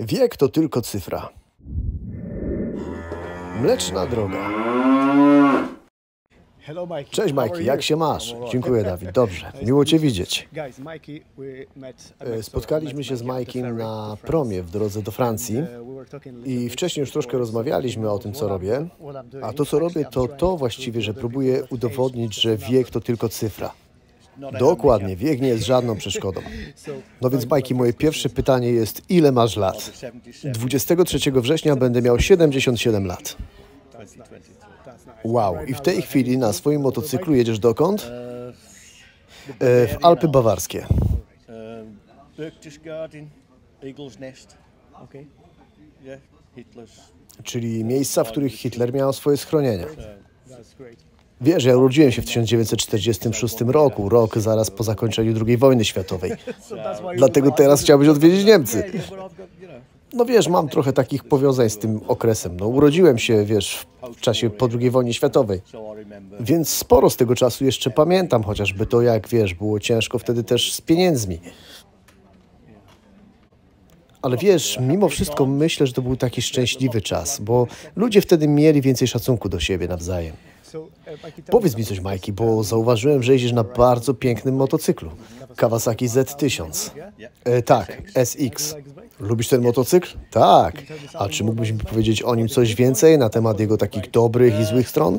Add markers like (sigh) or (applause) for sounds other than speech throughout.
Wiek to tylko cyfra. Mleczna droga. Cześć Majki, jak się masz? Dziękuję Dawid, dobrze, miło Cię widzieć. E, Spotkaliśmy się z Majkiem na promie w drodze do Francji i wcześniej już troszkę rozmawialiśmy o tym, co robię. A to, co robię, to to właściwie, że próbuję udowodnić, że wiek to tylko cyfra. Dokładnie, wiek nie jest żadną przeszkodą. (laughs) No więc Majki, moje pierwsze pytanie jest, ile masz lat? 23 września będę miał 77 lat. Wow, i w tej chwili na swoim motocyklu jedziesz dokąd? E, w Alpy Bawarskie. Hitler's. Czyli miejsca, w których Hitler miał swoje schronienie. Wiesz, ja urodziłem się w 1946 roku, rok zaraz po zakończeniu II wojny światowej. Dlatego teraz chciałbyś odwiedzić Niemcy. No wiesz, mam trochę takich powiązań z tym okresem. No urodziłem się, wiesz, w czasie po II wojnie światowej. Więc sporo z tego czasu jeszcze pamiętam, chociażby to, jak wiesz, było ciężko wtedy też z pieniędzmi. Ale wiesz, mimo wszystko myślę, że to był taki szczęśliwy czas, bo ludzie wtedy mieli więcej szacunku do siebie nawzajem. Powiedz mi coś, Majki, bo zauważyłem, że jeździsz na bardzo pięknym motocyklu. Kawasaki Z1000. E, tak, SX. Lubisz ten motocykl? Tak. A czy mógłbyś mi powiedzieć o nim coś więcej na temat jego takich dobrych i złych stron?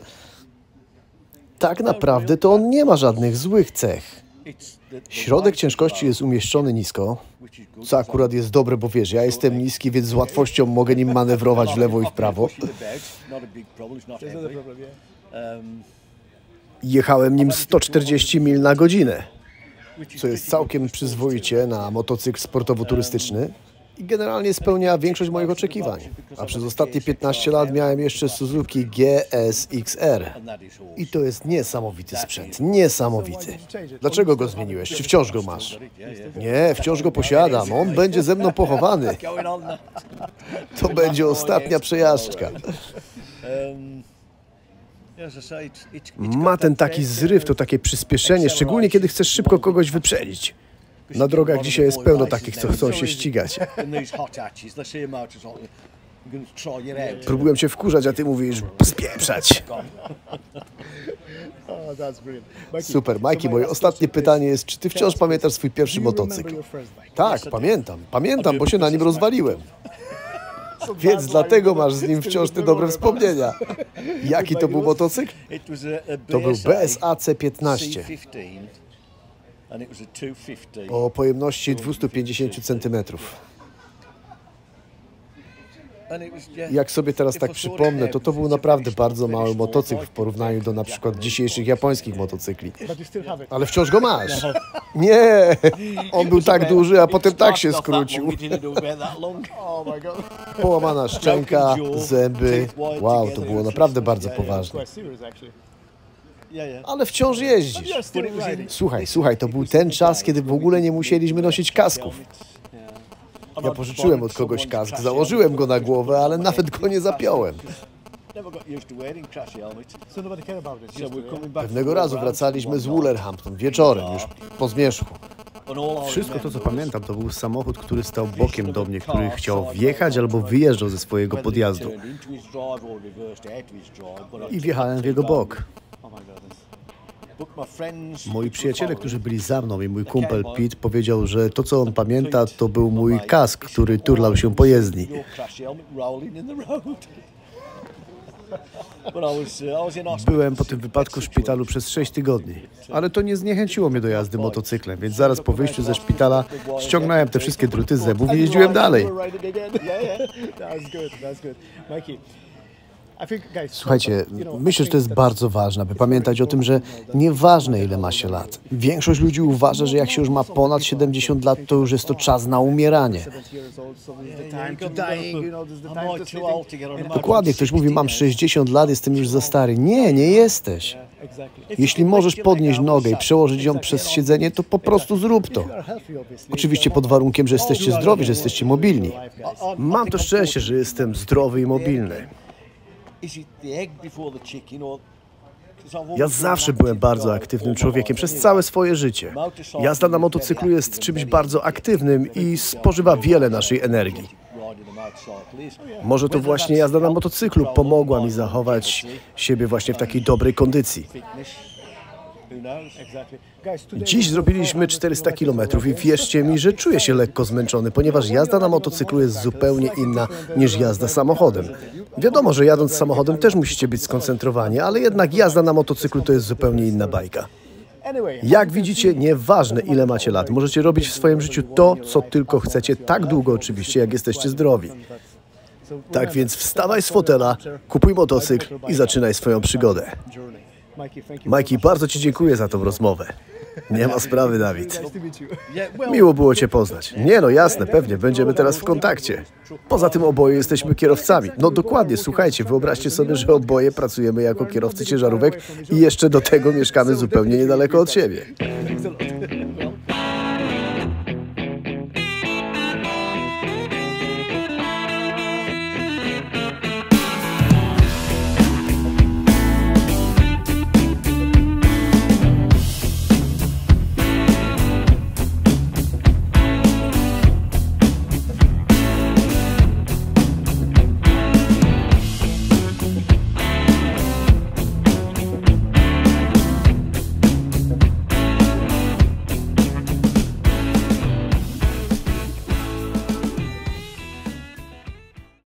Tak naprawdę to on nie ma żadnych złych cech. Środek ciężkości jest umieszczony nisko, co akurat jest dobre, bo wiesz, ja jestem niski, więc z łatwością mogę nim manewrować w lewo i w prawo. Jechałem nim 140 mil na godzinę, co jest całkiem przyzwoicie na motocykl sportowo-turystyczny i generalnie spełnia większość moich oczekiwań. A przez ostatnie 15 lat miałem jeszcze Suzuki GSX-R. I to jest niesamowity sprzęt, niesamowity. Dlaczego go zmieniłeś? Czy wciąż go masz? Nie, wciąż go posiadam. On będzie ze mną pochowany. To będzie ostatnia przejażdżka. Ma ten taki zryw, uh, to takie przyspieszenie, szczególnie kiedy chcesz szybko kogoś wyprzedzić. Na drogach dzisiaj jest pełno takich, co chcą się ścigać. Próbuję cię wkurzać, a ty mówisz spieprzać. Super, Majki, moje ostatnie pytanie jest, czy ty wciąż pamiętasz swój pierwszy motocykl? Tak, pamiętam. Pamiętam, bo się na nim rozwaliłem. Więc dlatego masz z nim wciąż te dobre wspomnienia. (laughs) Jaki to był motocykl? To był BSA BSA C15 C15, and it was a 250. o pojemności 250 cm. Jak sobie teraz tak przypomnę, to to był naprawdę bardzo mały motocykl w porównaniu do na przykład dzisiejszych japońskich motocykli. Ale wciąż go masz. Nie, on był tak duży, a potem tak się skrócił. Połamana szczęka, zęby. Wow, to było naprawdę bardzo poważne. Ale wciąż jeździsz. Słuchaj, słuchaj, to był ten czas, kiedy w ogóle nie musieliśmy nosić kasków. Ja pożyczyłem od kogoś kask, założyłem go na głowę, ale nawet go nie zapiąłem. Pewnego razu wracaliśmy z Wolverhampton wieczorem, już po zmierzchu. Wszystko to, co pamiętam, to był samochód, który stał bokiem do mnie, który chciał wjechać albo wyjeżdżał ze swojego podjazdu. I wjechałem w jego bok. Moi przyjaciele, którzy byli za mną i mój kumpel Pete powiedział, że to, co on pamięta, to był mój kask, który turlał się po jezdni. (laughs) uh, Byłem po tym wypadku w szpitalu przez 6 tygodni, ale to nie zniechęciło mnie do jazdy motocyklem, więc zaraz po wyjściu ze szpitala ściągnąłem te wszystkie druty z zębów i jeździłem dalej. (laughs) Słuchajcie, myślę, że to jest bardzo ważne, aby pamiętać o tym, że nieważne ile ma się lat. Większość ludzi uważa, że jak się już ma ponad 70 lat, to już jest to czas na umieranie. Dokładnie, ktoś mówi, mam 60 lat, jestem już za stary. Nie, nie jesteś. Jeśli możesz podnieść nogę i przełożyć ją przez siedzenie, to po prostu zrób to. Oczywiście pod warunkiem, że jesteście zdrowi, że jesteście mobilni. Mam to szczęście, że jestem zdrowy i mobilny. Ja zawsze byłem bardzo aktywnym człowiekiem przez całe swoje życie. Jazda na motocyklu jest czymś bardzo aktywnym i spożywa wiele naszej energii. Może to właśnie jazda na motocyklu pomogła mi zachować siebie właśnie w takiej dobrej kondycji. Dziś zrobiliśmy 400 km i wierzcie mi, że czuję się lekko zmęczony, ponieważ jazda na motocyklu jest zupełnie inna niż jazda samochodem. Wiadomo, że jadąc samochodem też musicie być skoncentrowani, ale jednak jazda na motocyklu to jest zupełnie inna bajka. Jak widzicie, nieważne ile macie lat, możecie robić w swoim życiu to, co tylko chcecie, tak długo oczywiście, jak jesteście zdrowi. Tak więc wstawaj z fotela, kupuj motocykl i zaczynaj swoją przygodę. Majki, bardzo Ci dziękuję za tą rozmowę. Nie ma sprawy, Dawid. Miło było Cię poznać. Nie no, jasne, pewnie, będziemy teraz w kontakcie. Poza tym oboje jesteśmy kierowcami. No dokładnie, słuchajcie, wyobraźcie sobie, że oboje pracujemy jako kierowcy ciężarówek i jeszcze do tego mieszkamy zupełnie niedaleko od siebie. (laughs)